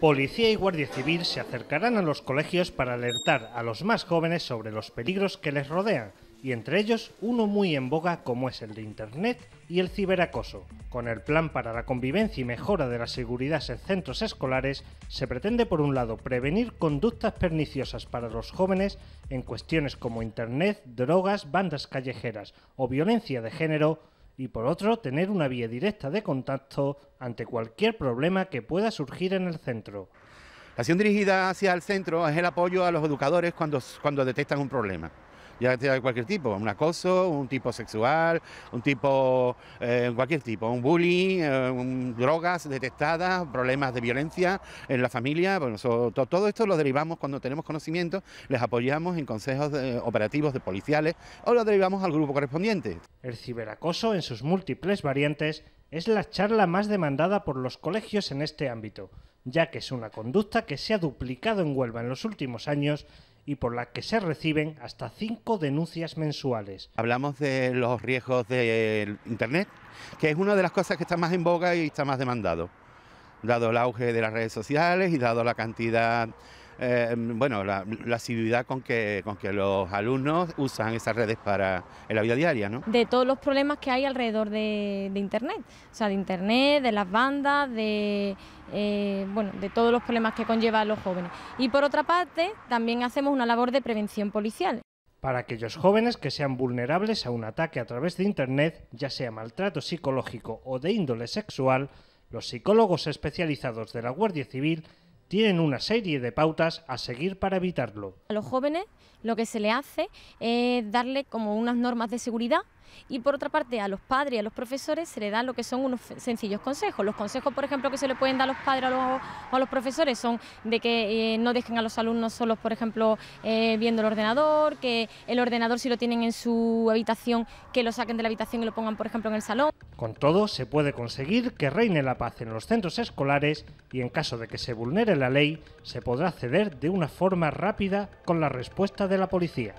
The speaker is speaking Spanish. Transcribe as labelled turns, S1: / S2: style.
S1: Policía y Guardia Civil se acercarán a los colegios para alertar a los más jóvenes sobre los peligros que les rodean, y entre ellos uno muy en boga como es el de Internet y el ciberacoso. Con el plan para la convivencia y mejora de la seguridad en centros escolares, se pretende por un lado prevenir conductas perniciosas para los jóvenes en cuestiones como Internet, drogas, bandas callejeras o violencia de género, y por otro tener una vía directa de contacto ante cualquier problema que pueda surgir en el centro.
S2: La acción dirigida hacia el centro es el apoyo a los educadores cuando, cuando detectan un problema ya sea de cualquier tipo, un acoso, un tipo sexual, un tipo, eh, cualquier tipo, un bullying, eh, drogas detectadas, problemas de violencia en la familia, bueno, todo esto lo derivamos cuando tenemos conocimiento, les apoyamos en consejos operativos de policiales o lo derivamos al grupo correspondiente.
S1: El ciberacoso en sus múltiples variantes es la charla más demandada por los colegios en este ámbito, ya que es una conducta que se ha duplicado en Huelva en los últimos años y por la que se reciben hasta cinco denuncias mensuales.
S2: Hablamos de los riesgos de Internet, que es una de las cosas que está más en boga y está más demandado, dado el auge de las redes sociales y dado la cantidad eh, bueno, la, asiduidad con que, con que los alumnos usan esas redes para en la vida diaria, ¿no?
S3: De todos los problemas que hay alrededor de, Internet, o sea, de Internet, de las bandas, de, eh, bueno, de todos los problemas que conlleva a los jóvenes. Y por otra parte, también hacemos una labor de prevención policial.
S1: Para aquellos jóvenes que sean vulnerables a un ataque a través de Internet, ya sea maltrato psicológico o de índole sexual, los psicólogos especializados de la Guardia Civil tienen una serie de pautas a seguir para evitarlo.
S3: A los jóvenes lo que se les hace es darle como unas normas de seguridad y por otra parte a los padres y a los profesores se les dan lo que son unos sencillos consejos. Los consejos, por ejemplo, que se le pueden dar a los padres o a los, profesores son de que eh, no dejen a los alumnos solos, por ejemplo, eh, viendo el ordenador, que el ordenador si lo tienen en su habitación, que lo saquen de la habitación y lo pongan, por ejemplo, en el salón.
S1: Con todo, se puede conseguir que reine la paz en los centros escolares y en caso de que se vulnere la ley, se podrá acceder de una forma rápida con la respuesta de la policía.